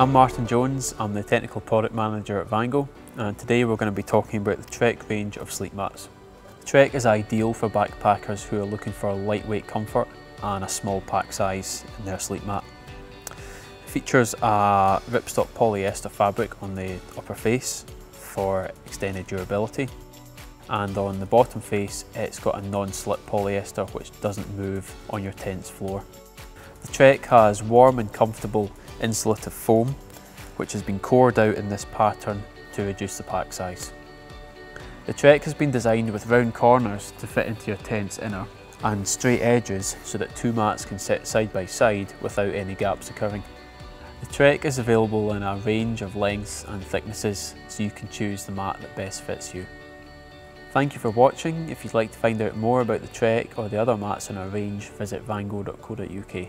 I'm Martin Jones, I'm the Technical Product Manager at Vango and today we're going to be talking about the Trek range of sleep mats. The Trek is ideal for backpackers who are looking for lightweight comfort and a small pack size in their sleep mat. It features a ripstop polyester fabric on the upper face for extended durability and on the bottom face it's got a non-slip polyester which doesn't move on your tent's floor. The Trek has warm and comfortable insulative foam which has been cored out in this pattern to reduce the pack size. The Trek has been designed with round corners to fit into your tent's inner and straight edges so that two mats can sit side by side without any gaps occurring. The Trek is available in a range of lengths and thicknesses so you can choose the mat that best fits you. Thank you for watching. If you'd like to find out more about the Trek or the other mats in our range, visit vango.co.uk.